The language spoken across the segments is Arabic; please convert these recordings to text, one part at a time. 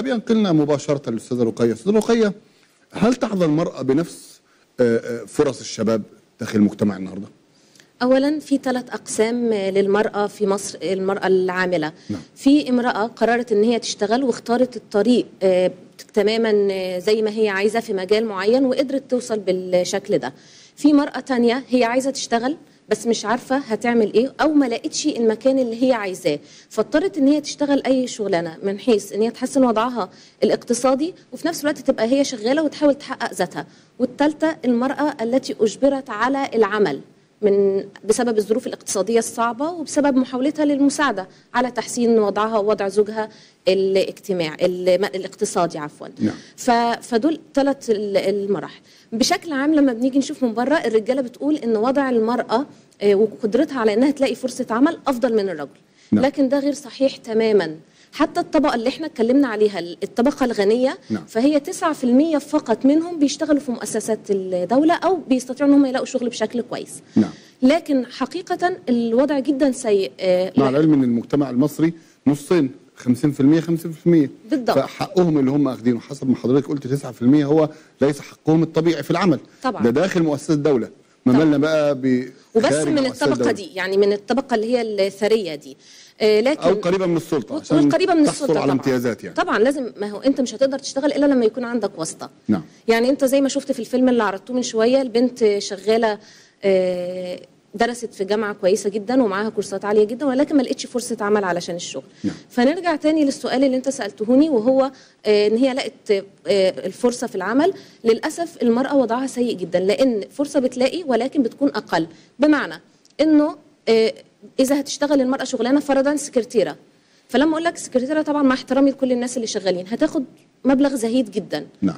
طب ينقلنا مباشرة للأستاذة رقية. أستاذة رقية هل تحظى المرأة بنفس آه، آه، فرص الشباب داخل المجتمع النهارده؟ اولا في ثلاث أقسام للمرأة في مصر المرأة العاملة. نعم. في امرأة قررت إن هي تشتغل واختارت الطريق آه، تماما زي ما هي عايزة في مجال معين وقدرت توصل بالشكل ده. في مرأة تانية هي عايزة تشتغل بس مش عارفة هتعمل إيه أو ما لقتش المكان اللي هي عايزاه. فاضطرت إن هي تشتغل أي شغلانة من حيث إن هي تحسن وضعها الاقتصادي وفي نفس الوقت تبقى هي شغالة وتحاول تحقق ذاتها. والثالثه المرأة التي أجبرت على العمل. من بسبب الظروف الاقتصادية الصعبة وبسبب محاولتها للمساعدة على تحسين وضعها ووضع زوجها الاجتماع الم- الاقتصادي عفوا نعم. فدول ثلاث ال- المراحل بشكل عام لما بنيجي نشوف من بره الرجالة بتقول إن وضع المرأة آه، وقدرتها على إنها تلاقي فرصة عمل أفضل من الرجل نعم. لكن ده غير صحيح تماما حتى الطبقة اللي إحنا اتكلمنا عليها الطبقة الغنية نعم. فهي 9% فقط منهم بيشتغلوا في مؤسسات الدولة أو بيستطيعوا أنهم يلاقوا شغل بشكل كويس نعم لكن حقيقة الوضع جدا سيء آه، مع العلم إن المجتمع المصري نصين 50% 50% بالضبط. فحقهم اللي هم أخدينه حسب ما حضرتك قلت 9% هو ليس حقهم الطبيعي في العمل طبعاً. ده داخل مؤسسة الدولة ما طبعاً. مالنا بقى ب وبس من الدولة. دي يعني من الطبقة اللي هي الثرية دي آه، لكن أو قريبة من السلطة عشان والقريبه من تحصل السلطة على طبعا امتيازات يعني طبعا لازم ما هو أنت مش هتقدر تشتغل إلا لما يكون عندك واسطة نعم. يعني أنت زي ما شفت في الفيلم اللي عرضتوه من شوية البنت شغالة آه، درست في جامعة كويسة جدا ومعاها كورسات عالية جدا ولكن ما لقتش فرصة عمل علشان الشغل. نعم. فنرجع تاني للسؤال اللي انت سألتهوني وهو آه، إن هي لقت آه، الفرصة في العمل. للأسف المرأة وضعها سيء جدا لأن فرصة بتلاقي ولكن بتكون أقل. بمعنى إنه آه، إذا هتشتغل المرأة شغلانة فرضا سكرتيرة. فلما أقول لك سكرتيرة طبعا مع احترامي لكل الناس اللي شغالين هتاخد مبلغ زهيد جدا. نعم.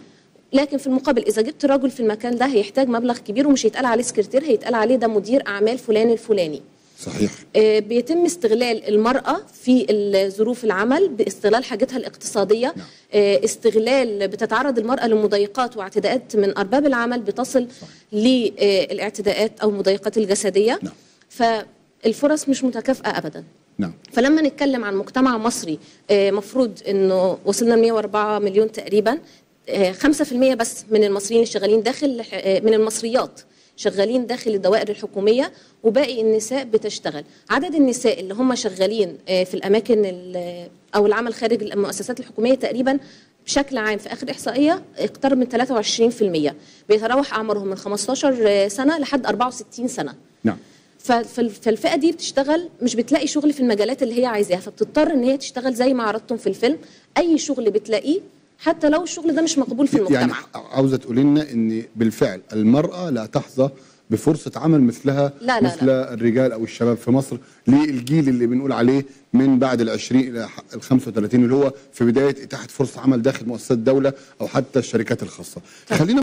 لكن في المقابل إذا جبت راجل في المكان ده هيحتاج مبلغ كبير ومش هيتقال عليه سكرتير هيتقال عليه ده مدير أعمال فلان الفلاني. صحيح. آه، بيتم استغلال المرأة في ظروف العمل باستغلال حاجتها الاقتصادية. نعم. آه، استغلال بتتعرض المرأة لمضايقات واعتداءات من أرباب العمل بتصل للاعتداءات أو المضايقات الجسدية. نعم. فالفرص مش متكافئة أبدا. نعم. فلما نتكلم عن مجتمع مصري آه، مفروض إنه وصلنا ل 104 مليون تقريبا آه، 5% بس من المصريين اللي شغالين داخل آه، من المصريات شغالين داخل الدوائر الحكومية وباقي النساء بتشتغل. عدد النساء اللي هم شغالين آه، في الأماكن ال- أو العمل خارج المؤسسات الحكومية تقريبا بشكل عام في آخر إحصائية اقترب من 23% بيتراوح أعمارهم من 15 سنة لحد 64 سنة. نعم. فالفئه دي بتشتغل مش بتلاقي شغل في المجالات اللي هي عايزاها فبتضطر إن هي تشتغل زي ما عرضتم في الفيلم. أي شغل بتلاقيه حتى لو الشغل ده مش مقبول في المجتمع. يعني عاوزة تقولي لنا إن بالفعل المرأة لا تحظى بفرصة عمل مثلها لا لا مثل الرجال أو الشباب في مصر للجيل اللي بنقول عليه من بعد ال 20 إلى ال 35 اللي هو في بداية إتاحة فرصة عمل داخل مؤسسات الدولة أو حتى الشركات الخاصة. خلينا